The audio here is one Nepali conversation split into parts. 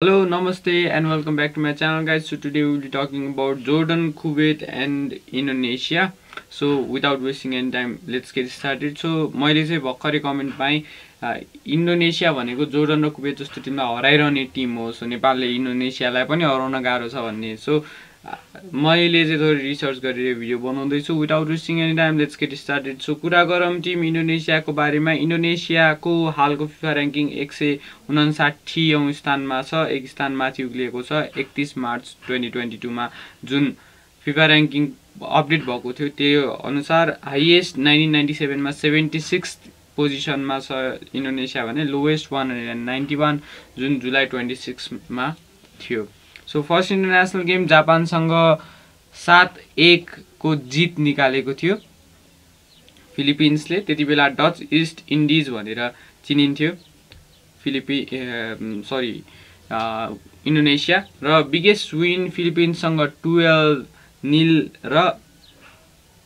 Hello, Namaste, and welcome back to my channel, guys. So today we'll be talking about Jordan, Kuwait, and Indonesia. So without wasting any time, let's get started. So मैले चाहिँ भर्खरै कमेन्ट पाएँ इन्डोनेसिया भनेको जोर्डन र कुवेत जस्तो टिमलाई हराइरहने टिम हो सो नेपालले इन्डोनेसियालाई पनि हराउन गाह्रो छ भन्ने सो मैले चाहिँ थोरै रिसर्च गरेर भिडियो बनाउँदैछु. Without wasting any time let's get started so कुरा गरौँ टिम इन्डोनेसियाको बारेमा। इन्डोनेसियाको हालको फिफा ऱ्याङ्किङ एक सय उनासाठीौँ स्थानमा छ। एक स्थान माथि उक्लिएको छ। एकतिस मार्च ट्वेन्टी ट्वेन्टी टूमा जुन फिफा ऱ्याङ्किङ अपडेट भएको थियो त्यो अनुसार हाइएस्ट नाइन्टिन नाइन्टी सेभेनमा सेभेन्टी सिक्स पोजिसनमा छ इन्डोनेसिया भने lowest one hundred and ninety one जुन जुलाई ट्वेन्टी सिक्समा थियो। सो फर्स्ट इन्टरनेसनल गेम जापानसँग सात एकको जित निकालेको थियो। फिलिपिन्सले त्यति बेला डच इस्ट इन्डिज भनेर चिनिन्थ्यो। फिलिपि सरी इन्डोनेसिया र बिगेस्ट विन फिलिपिन्ससँग टुवेल्भ निल र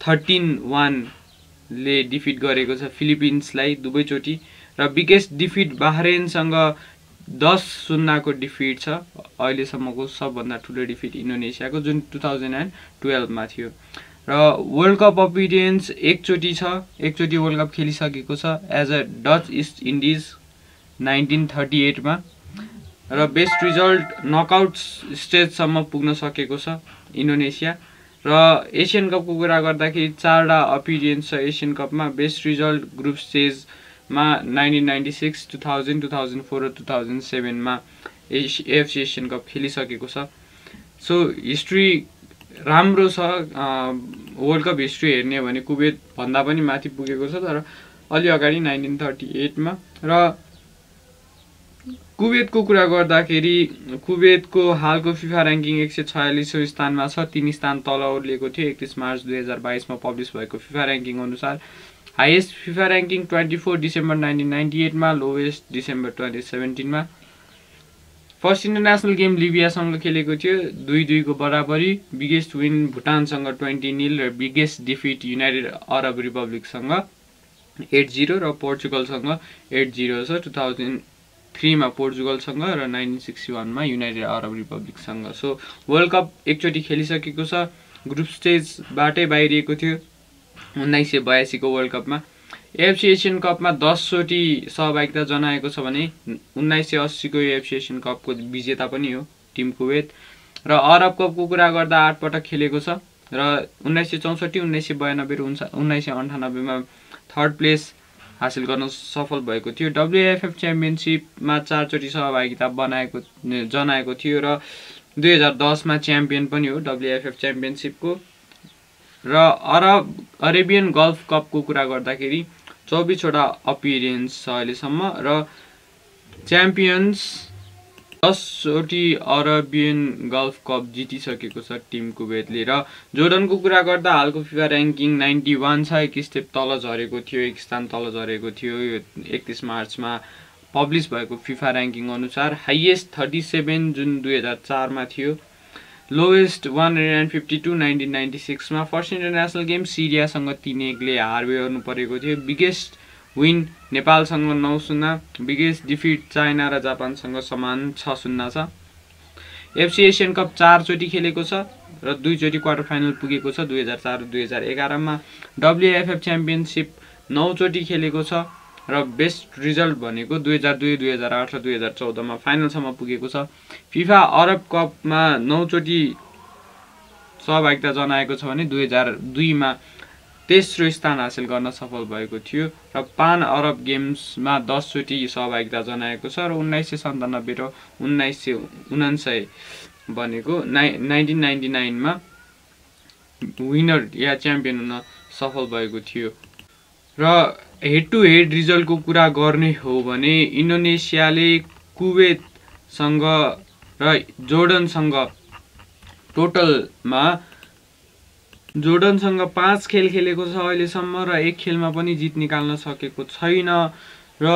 थर्टिन वानले डिफिट गरेको छ फिलिपिन्सलाई दुवैचोटि। र बिगेस्ट डिफिट बाह्रेनसँग दस शून्यको डिफिट छ। अहिलेसम्मको सबभन्दा ठुलो डिफिट इन्डोनेसियाको जुन टु थाउजन्ड एन्ड टुवेल्भमा थियो। र वर्ल्ड कप अपिडियन्स एकचोटि छ एकचोटि वर्ल्ड कप खेलिसकेको छ as a Dutch East Indies nineteen thirty एटमा। र बेस्ट रिजल्ट नकआउट स्टेजसम्म पुग्न सकेको छ इन्डोनेसिया। र एसियन कपको कुरा गर्दाखेरि चारवटा अपिडियन्स छ एसियन कपमा। बेस्ट रिजल्ट ग्रुप स्टेजमा nineteen ninety six two thousand two thousand four र टु थाउजन्ड सेभेनमा। एसि एफसी एसियन कप खेलिसकेको छ सो हिस्ट्री राम्रो छ वर्ल्ड कप हिस्ट्री हेर्ने भने कुवेतभन्दा पनि माथि पुगेको छ तर अलि अगाडि नाइन्टिन थर्टी एटमा र कुवेतको कुरा गर्दाखेरि कुवेतको हालको फिफा ऱ्याङ्किङ एक सय छयालिसौँ स्थानमा छ तिन स्थान तल ओर्लिएको थियो एकतिस मार्च दुई हजार बाइसमा पब्लिस भएको फिफा ऱ्याङ्किङ अनुसार highest FIFA ranking twenty four December nineteen ninety एटमा lowest December twenty सेभेन्टिनमा फर्स्ट इन्टरनेसनल गेम लिबियासँग खेलेको थियो दुई दुईको बराबरी बिगेस्ट विन भुटानसँग ट्वेन्टी निल र बिगेस्ट डिफिट युनाइटेड अरब रिपब्लिकसँग एट जिरो र पोर्चुगलसँग एट जिरो छ। टु थाउजन्ड थ्रीमा पोर्चुगलसँग र नाइन्टिन सिक्सटी वानमा युनाइटेड अरब रिपब्लिकसँग सो वर्ल्ड कप एकचोटि खेलिसकेको छ। ग्रुप स्टेजबाटै बाहिरिएको थियो। उन्नाइस सय बयासीको वर्ल्ड कपमा एएफसी एसियन कपमा दसचोटि सहभागिता जनाएको छ भने उन्नाइस सय अस्सीको एएफसी एसियन कपको विजेता पनि हो टिम कुवेत। र अरब कपको कुरा गर्दा आठपटक खेलेको छ र उन्नाइस सय चौसठी उन्नाइस सय बयानब्बे र उन्नाइस सय अन्ठानब्बेमा थर्ड प्लेस हासिल गर्न सफल भएको थियो। डब्लुएफएफ च्याम्पियनसिपमा चारचोटि सहभागिता बनाएको जनाएको थियो र दुई हजार दसमा च्याम्पियन पनि हो डब्लुएफएफ च्याम्पियनसिपको। र अरब अरेबियन गल्फ कपको कुरा गर्दाखेरि चौबिसवटा अपिरियन्स छ अहिलेसम्म र च्याम्पियन्स दसचोटि अरबियन गल्फ कप जितिसकेको छ टिम कुवेतले र जोर्डनको कुरा गर्दा हालको फिफा ऱ्याङ्किङ नाइन्टी वान छ एक स्टेप तल झरेको थियो एक स्थान तल झरेको थियो। यो एकतिस मार्चमा पब्लिस भएको फिफा ऱ्याङ्किङ अनुसार हाइएस्ट थर्टी सेभेन जुन दुई हजार चारमा थियो। Lowest one hundred and fifty two nineteen ninety सिक्समा first international game सिरियासँग तिन एकले हार बेहोर्नु परेको थियो। बिगेस्ट विन नेपालसँग नौ शून्य बिगेस्ट डिफिट चाइना र जापानसँग समान छ शून्य छ। एफसी एसियन कप चारचोटि खेलेको छ र दुईचोटि क्वार्टर फाइनल पुगेको छ दुई हजार चार दुई हजार एघारमा। डब्लुएफएफ च्याम्पियनसिप नौचोटि खेलेको छ। र बेस्ट रिजल्ट भनेको दुई हजार दुई दुई हजार आठ र दुई हजार चौधमा फाइनलसम्म पुगेको छ। फिफा अरब कपमा नौचोटि सहभागिता जनाएको छ भने दुई हजार दुईमा तेस्रो स्थान हासिल गर्न सफल भएको थियो र पान अरब गेम्समा दसचोटि सहभागिता जनाएको छ र उन्नाइस सय सन्तानब्बे र उन्नाइस सय उनासय भनेको नाइ नाइन्टिन नाइन्टी नाइनमा विनर या च्याम्पियन हुन सफल भएको थियो। र हेड टु हेड रिजल्टको कुरा गर्ने हो भने इन्डोनेसियाले कुवेतसँग र जोर्डनसँग टोटलमा जोर्डनसँग पाँच खेल खेलेको छ अहिलेसम्म र एक खेलमा पनि जित निकाल्न सकेको छैन र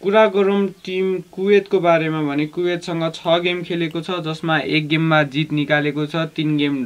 कुरा गरौँ टिम कुवेतको बारेमा भने कुवेतसँग छ गेम खेलेको छ जसमा एक गेममा जित निकालेको छ तिन गेम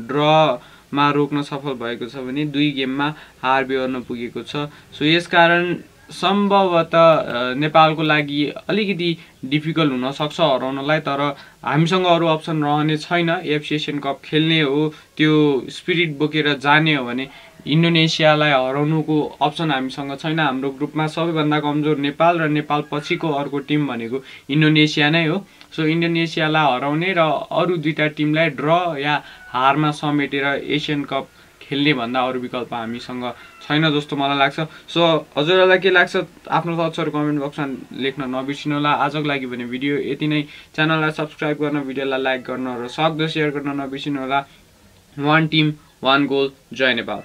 ड्रमा रोक्न सफल भएको छ भने दुई गेममा हार बेहोर्न पुगेको छ। सो यसकारण सम्भवतः नेपालको लागि अलिकति डिफिकल्ट हुनसक्छ हराउनलाई तर हामीसँग अरू अप्सन रहने छैन। एफसी एसियन कप खेल्ने हो त्यो स्पिरिट बोकेर जाने हो भने इन्डोनेसियालाई हराउनुको अप्सन हामीसँग छैन। हाम्रो ग्रुपमा सबैभन्दा कमजोर नेपाल र नेपाल पछिको अर्को टिम भनेको इन्डोनेसिया नै हो। सो इन्डोनेसियालाई हराउने र अरू दुईवटा टिमलाई ड्र या हारमा समेटेर एसियन कप खेल्ने भन्दा अरू विकल्प हामीसँग छैन जस्तो मलाई लाग्छ। सो हजुरहरूलाई के लाग्छ? आफ्नो थट्सहरू कमेन्ट बक्समा लेख्न नबिर्सिनु होला आजको लागि भने भिडियो यति नै। च्यानललाई सब्सक्राइब गर्न भिडियोलाई लाइक गर्न र सक्दो सेयर गर्न नबिर्सिनु होला वान टिम वान गोल जय नेपाल